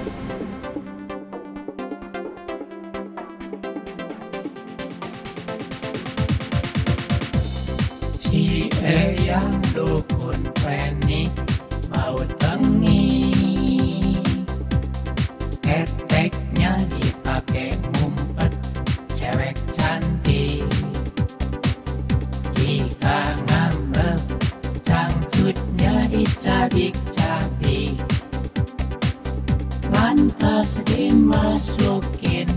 Si Eyang dukun Feni mau tengi Keteknya dipakai ngumpet cewek cantik. Jika ngambek cangcutnya dicabik-cabik Lantas dimasukin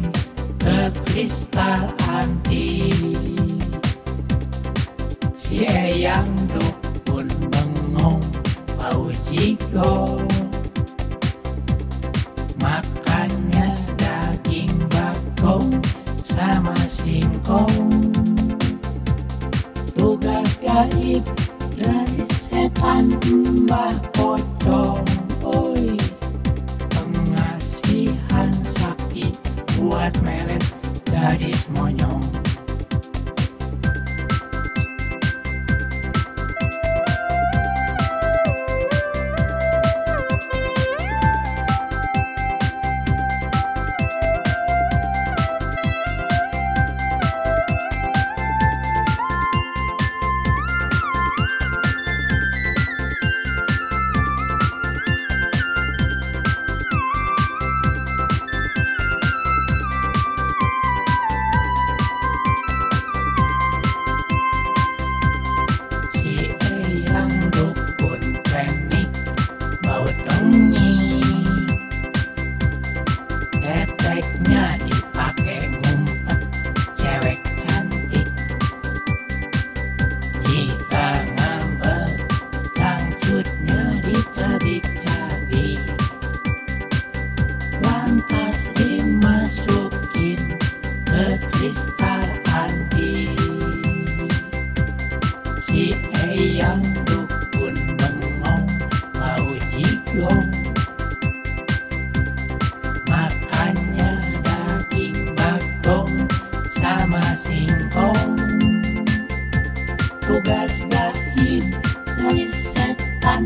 ke kristal antik Si Eyang dukun bengong mau jigo. Makannya daging bakong sama singkong. Tugas gaib dari setan mbah pocong black man, that is my own. Keteknya dipakai sama singkong. Tugasnya hipnotis setan.